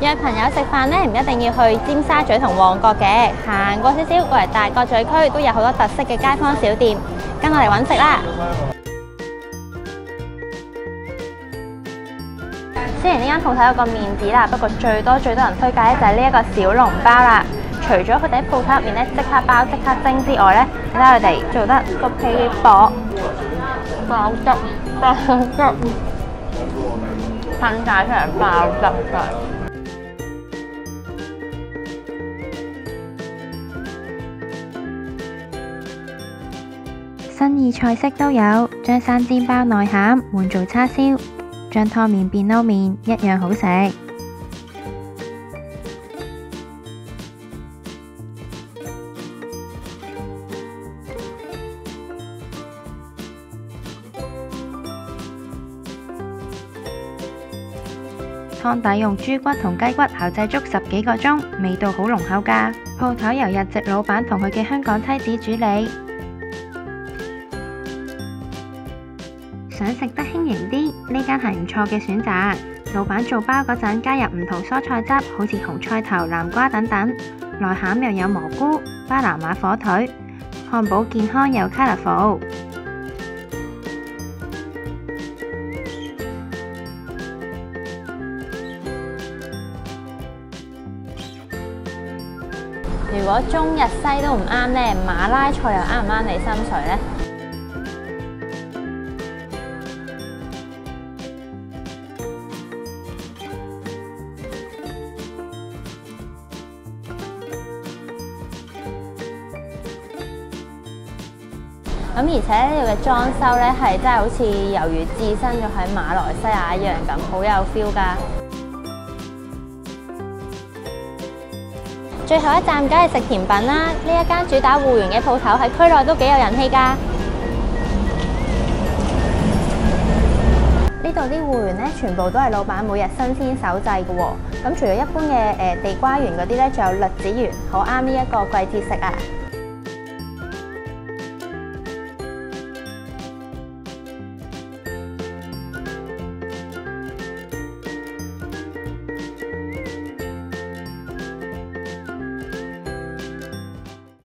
約朋友食飯咧，唔一定要去尖沙咀同旺角嘅，行過少少過嚟大角咀區都有好多特色嘅街坊小店，跟我嚟揾食啦！雖然呢間鋪頭有個面子啦，不過最多最多人推介咧就係呢一個小籠包啦。除咗佢哋喺鋪頭入面咧即刻包即刻蒸之外咧，睇下佢哋做得個皮薄、爆汁、爆汁，噴晒出嚟爆汁嘅。新意菜式都有，將生煎包內餡換做叉燒，將湯麵變撈麵，一樣好食。湯底用豬骨同雞骨熬製足十幾個鐘，味道好濃厚㗎。鋪頭由日籍老闆同佢嘅香港妻子主理。想食得輕盈啲，呢間係唔錯嘅選擇。老闆做包嗰陣加入唔同蔬菜汁，好似紅菜頭、南瓜等等。內餡又有蘑菇、巴拿馬火腿，漢堡健康又 colorful。如果中日西都唔啱呢，馬拉菜又啱唔啱你心水呢？咁而且呢度嘅裝修呢，係真係好似猶如置身咗喺馬來西亞一樣咁，好有 feel 㗎。最後一站梗係食甜品啦！呢一間主打芋圓嘅鋪頭喺區內都幾有人氣㗎。呢度啲芋圓呢，全部都係老闆每日新鮮手製嘅喎。咁除咗一般嘅誒地瓜圓嗰啲呢，仲有栗子圓，好啱呢一個季節食啊！